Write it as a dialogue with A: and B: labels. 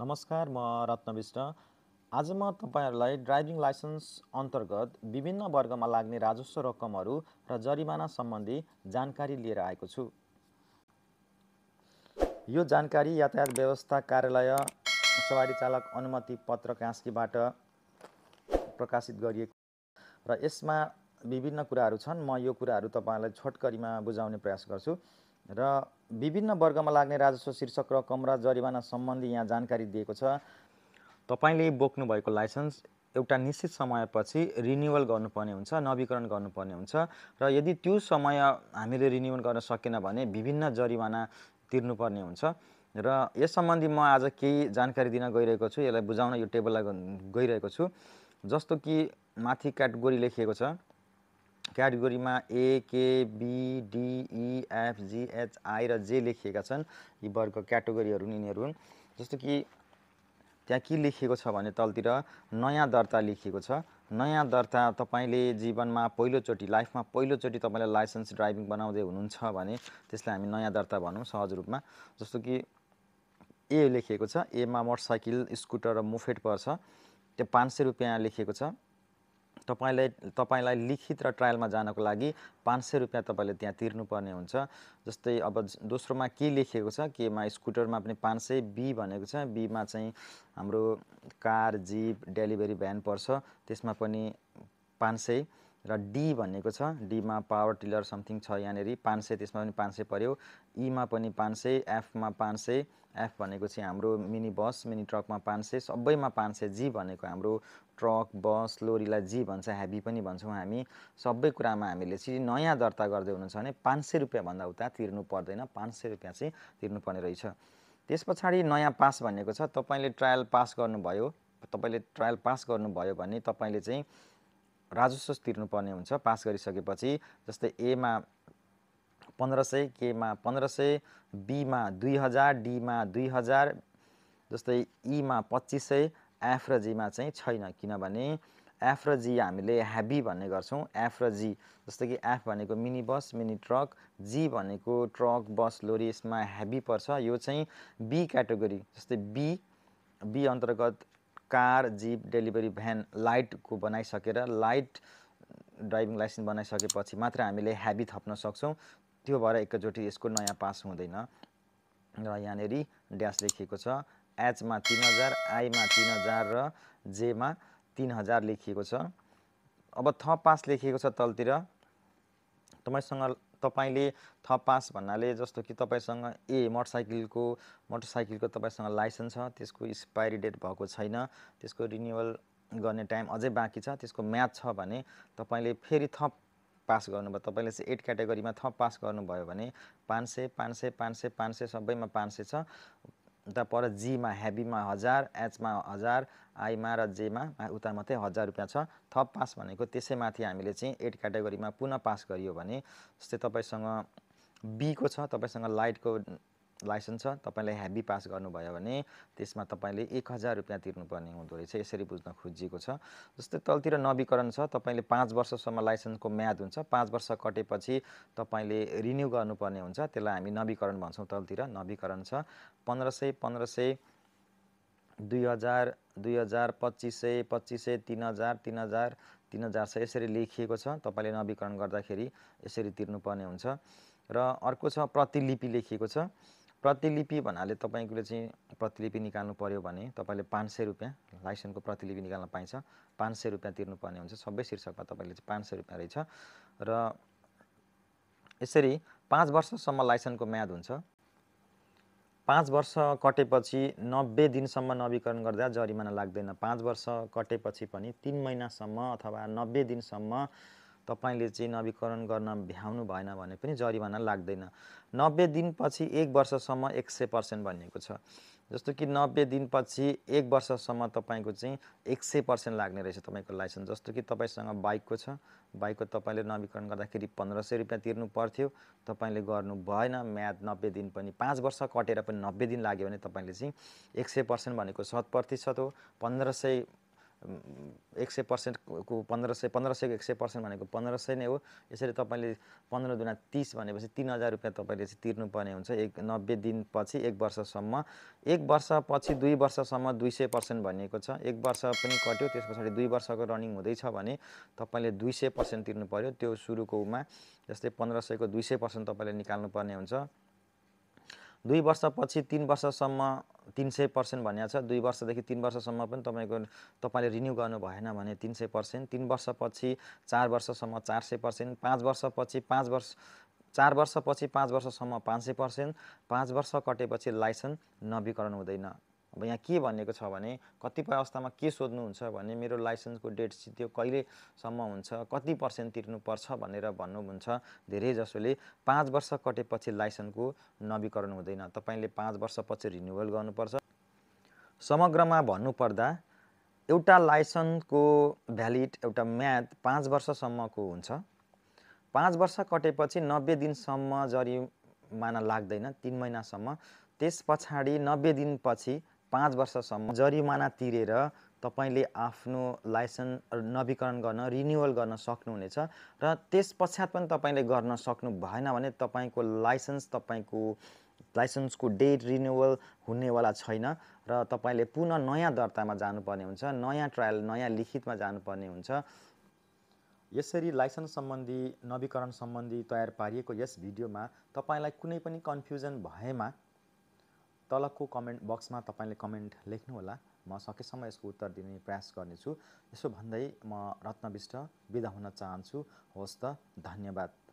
A: नमस्कार म रत्न विष्ट। आज म तपाईँहरूलाई ड्राइभिङ लाइसेन्स अन्तर्गत विभिन्न वर्गमा लाग्ने राजस्व रकमहरू र जरिमाना सम्बन्धी जानकारी लिएर आएको छु। यो जानकारी यातायात व्यवस्था कार्यालय सवारी चालक अनुमति पत्र कास्कीबाट प्रकाशित गरिएको र यसमा विभिन्न कुराहरू छन्। म यो कुराहरू तपाईँलाई छोटकरीमा बुझाउने प्रयास गर्छु। र विभिन्न वर्गमा लाग्ने राजस्व शीर्षक र जरिवाना सम्बन्धी यहाँ जानकारी दिएको छ। तपाईँले बोक्नुभएको लाइसेन्स एउटा निश्चित समयपछि रिन्युवल गर्नुपर्ने हुन्छ नवीकरण गर्नुपर्ने हुन्छ र यदि त्यो समय हामीले रिन्युवल गर्न सकेन भने विभिन्न जरिवाना तिर्नुपर्ने हुन्छ। र यस सम्बन्धी म आज केही जानकारी दिन गइरहेको छु यसलाई बुझाउन यो टेबललाई गइरहेको छु। जस्तो कि माथि क्याटेगोरी लेखिएको छ क्याटेगोरीमा A K B D F G H I र जे लेखिएका छन्। यी वर्ग क्याटेगोरीहरू यिनीहरू हुन्। जस्तो कि त्यहाँ के लेखिएको छ भने तलतिर नयाँ दर्ता लेखिएको छ। नयाँ दर्ता तपाईँले जीवनमा पहिलोचोटि लाइफमा पहिलोचोटि तपाईँले लाइसेन्स ड्राइभिङ बनाउँदै हुनुहुन्छ भने त्यसलाई हामी नयाँ दर्ता भनौँ सहज रूपमा। जस्तो कि ए लेखिएको छ। एमा मोटरसाइकल स्कुटर र मुफेट पर्छ। त्यो पाँच सय रुपियाँ लेखिएको छ। तपाईँलाई तपाईँलाई लिखित र ट्रायलमा जानको लागि पाँच सय रुपियाँ तपाईँले त्यहाँ तिर्नुपर्ने हुन्छ। जस्तै अब दोस्रोमा के लेखिएको छ केमा स्कुटरमा पनि पाँच सय बी भनेको छ। बीमा चाहिँ हाम्रो कार जिप डेलिभरी भ्यान पर्छ। त्यसमा पनि पाँच सय। र डी भनेको छ। डीमा पावर टिलर समथिङ छ यहाँनिर। पाँच सय त्यसमा पनि पाँच सय पऱ्यो ईमा पनि पाँच सय एफमा पाँच सय। एफ भनेको चाहिँ हाम्रो मिनी बस मिनी ट्रकमा पाँच सय। सबैमा पाँच सय। जी भनेको हाम्रो ट्रक बस लोरीलाई जी भन्छ। हेभी पनि भन्छौँ हामी। सबै कुरामा हामीले चाहिँ नयाँ दर्ता गर्दै हुनुहुन्छ भने पाँच सय रुपियाँभन्दा उता तिर्नु पर्दैन। पाँच सय रुपियाँ चाहिँ तिर्नुपर्ने रहेछ। त्यस पछाडि नयाँ पास भनेको छ। तपाईँले ट्रायल पास गर्नुभयो। तपाईँले ट्रायल पास गर्नुभयो भने तपाईँले चाहिँ राजस्व तिर्नुपर्ने हुन्छ। पास गरिसकेपछि जस्तै एमा पन्ध्र सय केमा पन्ध्र सय बीमा दुई हजार डीमा दुई हजार जस्तै ईमा पच्चिस सय एफ र जीमा चाहिँ छैन। किनभने एफ र जी हामीले हेभी भन्ने गर्छौँ। एफ र जी जस्तो कि एफ भनेको mini bus mini truck G भनेको ट्रक बस लोरी यसमा हेभी पर्छ। यो चाहिँ बी क्याटेगोरी जस्तै बी बी अन्तर्गत कार जिप डेलिभरी भ्यान लाइटको बनाइसकेर लाइट ड्राइभिङ लाइसेन्स बनाइसकेपछि मात्र हामीले हेभी थप्न सक्छौँ। त्यो भएर एकैचोटि यसको नयाँ पास हुँदैन। र यहाँनिर ड्यास लेखिएको छ एचमा तिन हजार आईमा तिन हजार र जेमा तिन हजार लेखिएको छ। अब थप पास लेखिएको छ तलतिर। तपाईँसँग तपाईँले थप पास भन्नाले जस्तो कि तपाईँसँग ए मोटरसाइकलको मोटरसाइकलको तपाईँसँग लाइसेन्स छ त्यसको एक्सपायरी डेट भएको छैन त्यसको रिन्युवल गर्ने टाइम अझै बाँकी छ त्यसको म्याच छ भने तपाईँले फेरि थप पास गर्नुभयो। तपाईँले चाहिँ एट क्याटेगोरीमा थप पास गर्नुभयो भने पाँच सय पाँच सय पाँच सय पाँच सय सबैमा पाँच सय छ। उता पर जीमा हेभीमा हजार एचमा हजार आईमा र जेमा उता मात्रै हजार रुपियाँ छ। थप पास भनेको त्यसै माथि हामीले चाहिँ एट क्याटेगोरीमा पुनः पास गरियो भने जस्तै तपाईँसँग बीको छ तपाईँसँग लाइटको लाइसेन्स छ तपाईँले हेभी पास गर्नुभयो भने त्यसमा तपाईँले एक हजार रुपियाँ तिर्नुपर्ने हुँदो रहेछ यसरी बुझ्न खोजिएको छ। जस्तै तलतिर नवीकरण छ तपाईँले पाँच वर्षसम्म लाइसेन्सको म्याद हुन्छ पाँच वर्ष कटेपछि तपाईँले रिन्यू गर्नुपर्ने हुन्छ त्यसलाई हामी नवीकरण भन्छौँ तलतिर नवीकरण छ। पन्ध्र सय पन्ध्र सय दुई हजार दुई हजार पच्चिस सय पच्चिस सय तिन हजार तिन हजार तिन हजार छ यसरी लेखिएको छ तपाईँले नवीकरण गर्दाखेरि यसरी तिर्नुपर्ने हुन्छ। र अर्को छ प्रतिलिपि लेखिएको छ। प्रतिलिपि भन्नाले तपाईँकोले चाहिँ प्रतिलिपि निकाल्नु पऱ्यो भने तपाईँले पाँच सय रुपियाँ लाइसेन्सको प्रतिलिपि निकाल्न पाइन्छ। पाँच सय रुपियाँ तिर्नुपर्ने हुन्छ। सबै शीर्षकमा तपाईँले चाहिँ पाँच सय रुपियाँ रहेछ। र यसरी पाँच वर्षसम्म लाइसेन्सको म्याद हुन्छ। पाँच वर्ष कटेपछि नब्बे दिनसम्म नवीकरण गर्दा जरिमाना लाग्दैन। पाँच वर्ष कटेपछि पनि तिन महिनासम्म अथवा नब्बे दिनसम्म तपाईँले चाहिँ नवीकरण गर्न भ्याउनु भएन भने पनि जरिमाना लाग्दैन। नब्बे दिनपछि एक वर्षसम्म एक सय पर्सेन्ट भनिएको छ। जस्तो कि नब्बे दिनपछि एक वर्षसम्म तपाईँको चाहिँ एक सय पर्सेन्ट लाग्ने रहेछ तपाईँको लाइसेन्स। जस्तो कि तपाईँसँग बाइकको छ बाइकको तपाईँले नवीकरण गर्दाखेरि पन्ध्र सय रुपियाँ तिर्नु पर्थ्यो तपाईँले गर्नु भएन म्याद नब्बे दिन पनि पाँच वर्ष कटेर पनि नब्बे दिन लाग्यो भने तपाईँले चाहिँ एक सय पर्सेन्ट भनेको शत प्रतिशत हो। पन्ध्र सय एक सय पर्सेन्टको पन्ध्र सय पन्ध्र सयको एक सय पर्सेन्ट भनेको पन्ध्र सय नै हो। यसरी तपाईँले पन्ध्र दुना तिस भनेपछि तिन हजार रुपियाँ तपाईँले चाहिँ तिर्नुपर्ने हुन्छ एक नब्बे दिनपछि एक वर्षसम्म। एक वर्षपछि दुई वर्षसम्म दुई सय पर्सेन्ट भनिएको छ। एक वर्ष पनि कट्यो त्यस पछाडि दुई वर्षको रनिङ हुँदैछ भने तपाईँले दुई सय पर्सेन्ट तिर्नु पऱ्यो त्यो सुरुकोमा जस्तै पन्ध्र सयको दुई सय पर्सेन्ट तपाईँले निकाल्नु पर्ने हुन्छ। दुई वर्षपछि तिन वर्षसम्म तिन सय पर्सेन्ट भनिएको छ दुई वर्षदेखि तिन वर्षसम्म पनि तपाईँको तपाईँले रिन्यू गर्नु भएन भने तिन सय पर्सेन्ट तिन वर्षपछि चार वर्षसम्म चार सय पर्सेन्ट पाँच वर्षपछि पाँच वर्ष चार वर्षपछि पाँच वर्षसम्म पाँच सय पर्सेन्ट पाँच वर्ष कटेपछि लाइसेन्स नवीकरण हुँदैन। अब यहाँ के भनेको छ भने कतिपय अवस्थामा के सोध्नुहुन्छ भने मेरो लाइसेन्सको डेट त्यो कहिलेसम्म हुन्छ कति पर्सेन्ट तिर्नुपर्छ भनेर भन्नुहुन्छ। धेरै जसोले पाँच वर्ष कटेपछि लाइसेन्सको नवीकरण हुँदैन। तपाईँले पाँच वर्षपछि रिन्युवल गर्नुपर्छ। समग्रमा भन्नुपर्दा एउटा लाइसेन्सको भ्यालिड एउटा म्याद पाँच वर्षसम्मको हुन्छ। पाँच वर्ष कटेपछि नब्बे दिनसम्म जरिमाना लाग्दैन तिन महिनासम्म। त्यस पछाडि नब्बे दिनपछि पाँच वर्षसम्म जरिमाना तिरेर तपाईँले आफ्नो लाइसेन्स नवीकरण गर्न रिन्युवल गर्न सक्नुहुनेछ र त्यस पश्चात पनि तपाईँले गर्न सक्नु भएन भने तपाईँको लाइसेन्स तपाईँको लाइसेन्सको डेट रिन्युवल हुनेवाला छैन र तपाईँले पुनः नयाँ दर्तामा जानुपर्ने हुन्छ नयाँ ट्रायल नयाँ लिखितमा जानुपर्ने हुन्छ। यसरी लाइसेन्स सम्बन्धी नवीकरण सम्बन्धी तयार पारिएको यस भिडियोमा तपाईँलाई कुनै पनि कन्फ्युजन भएमा तलको कमेन्ट बक्समा तपाईँले कमेन्ट लेख्नुहोला। म सकेसम्म यसको उत्तर दिने प्रयास गर्नेछु। यसो भन्दै म रत्नविष्ट बिदा हुन चाहन्छु। होस् त धन्यवाद।